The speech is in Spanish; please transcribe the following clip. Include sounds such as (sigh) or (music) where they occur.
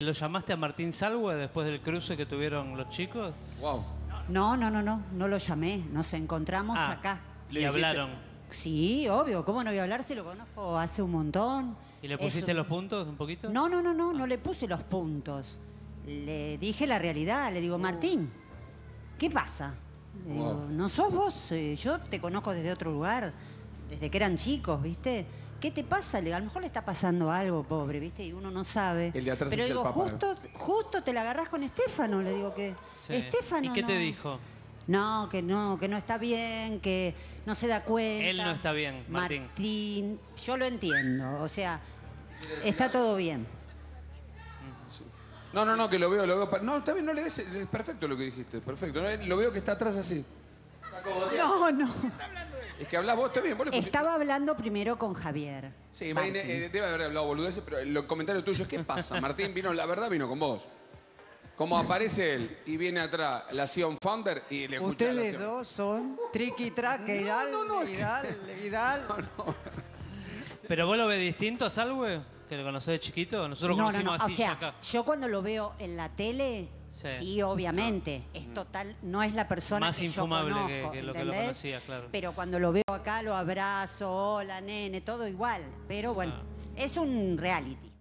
¿Lo llamaste a Martín Salwe después del cruce que tuvieron los chicos? Wow. No, no, no, no, no lo llamé. Nos encontramos Ah, acá. Y Le dijiste- hablaron. Sí, obvio. ¿Cómo no voy a hablar si lo conozco hace un montón? ¿Y le Es pusiste un- los puntos un poquito? No, no, no, no, no le puse los puntos. Le dije la realidad, le digo, Martín, ¿qué pasa? Le digo, Wow. ¿no sos vos? Eh, Yo te conozco desde otro lugar, desde que eran chicos, ¿viste? ¿Qué te pasa? Le digo, a lo mejor le está pasando algo, pobre, ¿viste? Y uno no sabe. El de atrás Pero es el digo, papá. justo, justo te la agarrás con Estefano, le digo que. Sí. Estefano. ¿Y qué te no- dijo? No, que no, que no está bien, que no se da cuenta. Él no está bien, Martín. Martín, yo lo entiendo, o sea, está todo bien. No, no, no, que lo veo, lo veo. pa- No, está bien, no le des. Es perfecto lo que dijiste, perfecto. No, Lo veo que está atrás así. No, no. Es que hablás vos, está bien, vos le pusiste- Estaba hablando primero con Javier. Sí, Martín. eh, debe haber hablado boludeces, pero el comentario tuyo es: ¿qué pasa? (laughs) Martín vino, la verdad, vino con vos. Como aparece él y viene atrás la Sion Founder y le escucha la Ustedes Sion- dos son triqui traque y dale, y dale, y dale. ¿Pero vos lo ves distinto a Salwe? ¿Que lo conocés de chiquito? Nosotros lo No, no, no. conocimos O así sea, acá. yo cuando lo veo en la tele, Sí. sí, obviamente. Es total, no es la persona Más que infumable yo conozco, que lo que lo claro. Pero cuando lo veo acá, lo abrazo, hola, nene, todo igual. Pero bueno, Ah. es un reality.